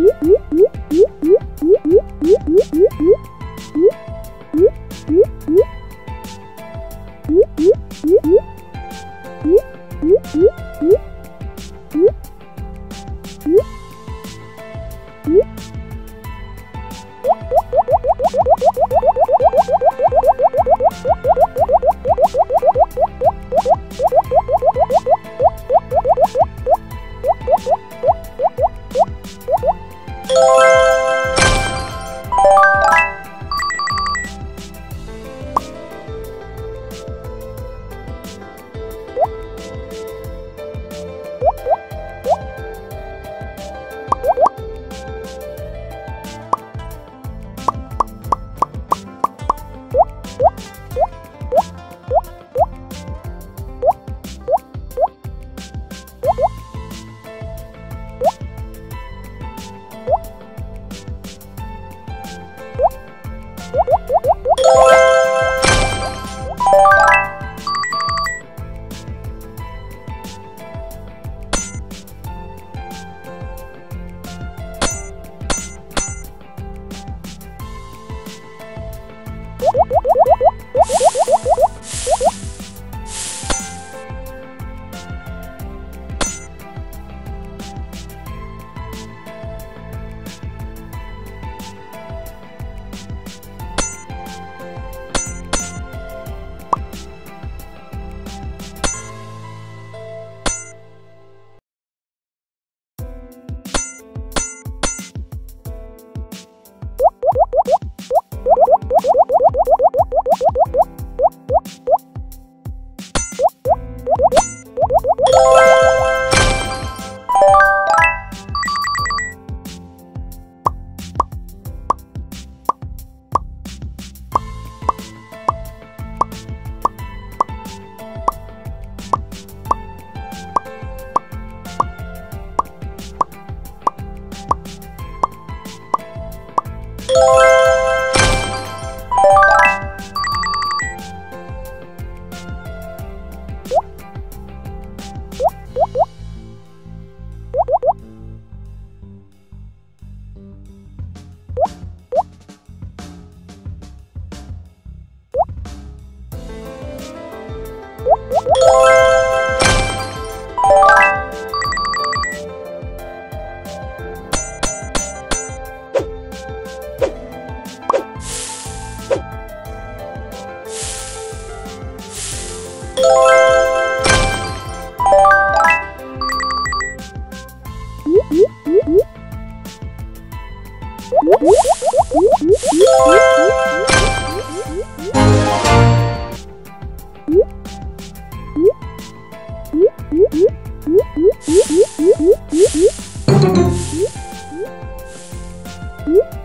Woo! 응?